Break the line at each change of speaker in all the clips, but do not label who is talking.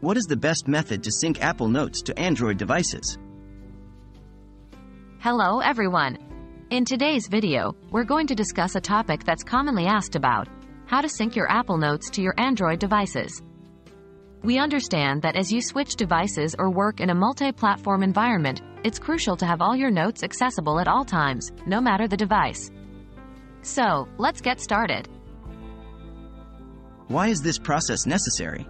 What is the best method to sync Apple Notes to Android devices?
Hello everyone. In today's video, we're going to discuss a topic that's commonly asked about, how to sync your Apple Notes to your Android devices. We understand that as you switch devices or work in a multi-platform environment, it's crucial to have all your notes accessible at all times, no matter the device. So, let's get started.
Why is this process necessary?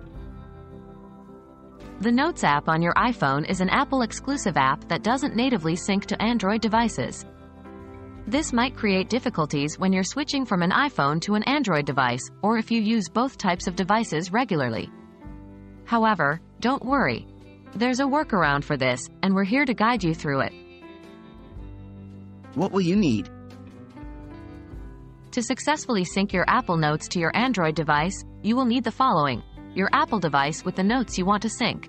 The Notes app on your iPhone is an Apple exclusive app that doesn't natively sync to Android devices. This might create difficulties when you're switching from an iPhone to an Android device, or if you use both types of devices regularly. However, don't worry. There's a workaround for this, and we're here to guide you through it.
What will you need?
To successfully sync your Apple Notes to your Android device, you will need the following your Apple device with the notes you want to sync,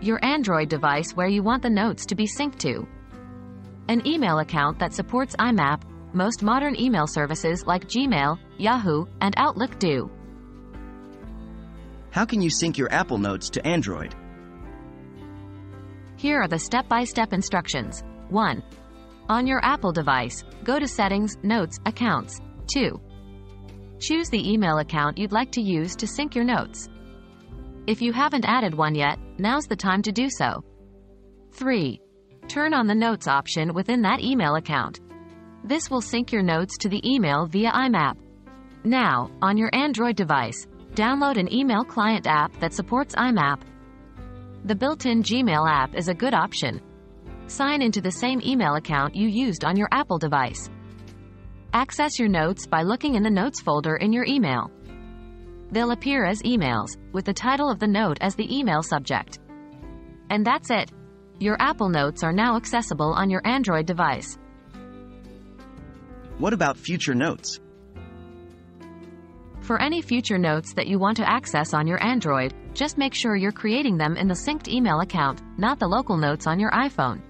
your Android device where you want the notes to be synced to, an email account that supports IMAP, most modern email services like Gmail, Yahoo, and Outlook do.
How can you sync your Apple Notes to Android?
Here are the step by step instructions. 1. On your Apple device, go to Settings, Notes, Accounts. 2. Choose the email account you'd like to use to sync your notes. If you haven't added one yet, now's the time to do so. 3. Turn on the Notes option within that email account. This will sync your notes to the email via IMAP. Now, on your Android device, download an email client app that supports IMAP. The built-in Gmail app is a good option. Sign into the same email account you used on your Apple device. Access your notes by looking in the Notes folder in your email. They'll appear as emails, with the title of the note as the email subject. And that's it. Your Apple Notes are now accessible on your Android device.
What about future notes?
For any future notes that you want to access on your Android, just make sure you're creating them in the synced email account, not the local notes on your iPhone.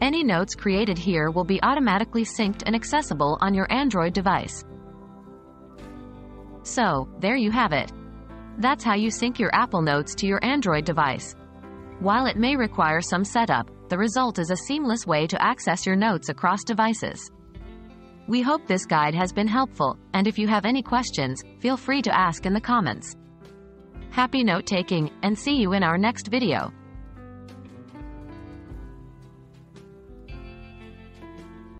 Any notes created here will be automatically synced and accessible on your Android device. So, there you have it. That's how you sync your Apple Notes to your Android device. While it may require some setup, the result is a seamless way to access your notes across devices. We hope this guide has been helpful, and if you have any questions, feel free to ask in the comments. Happy note taking, and see you in our next video.